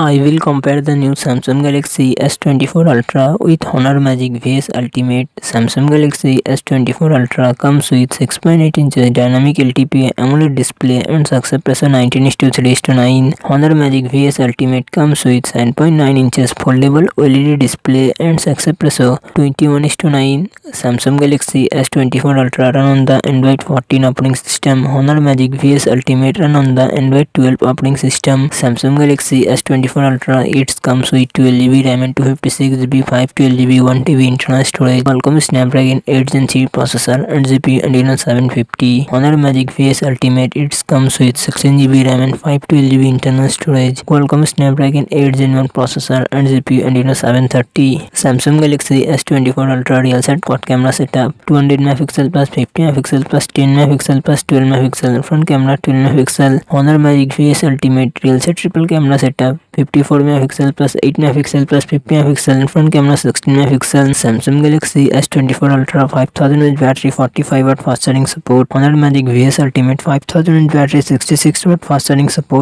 I will compare the new Samsung Galaxy S24 Ultra with Honor Magic VS Ultimate. Samsung Galaxy S24 Ultra comes with 6.8 inches dynamic LTP AMOLED display and success ratio 19:3:9. Honor Magic VS Ultimate comes with 7.9 inches foldable OLED display and success ratio 21:9. Samsung Galaxy S24 Ultra run on the Android 14 operating system. Honor Magic VS Ultimate run on the Android 12 operating system. Samsung Galaxy S24 24 Ultra it comes with 12GB RAM and 256GB 512GB 1TB internal storage Qualcomm Snapdragon 8 Gen 3 processor and GPU Adreno 750 Honor Magic VS Ultimate it comes with 16GB RAM and 512GB internal storage Qualcomm Snapdragon 8 Gen 1 processor and GPU Adreno 730 Samsung Galaxy S24 Ultra real set quad camera setup 200 megapixel plus 50 megapixel plus 10 megapixel plus 12 megapixel front camera 12 megapixel. Honor Magic VS Ultimate real set triple camera setup 54 megapixel plus 8 megapixel plus 50 megapixel in front camera 16 megapixel Samsung Galaxy S24 Ultra 5000 mAh battery 45 watt fast charging support Honor Magic VS Ultimate 5000 mAh battery 66 watt fast charging support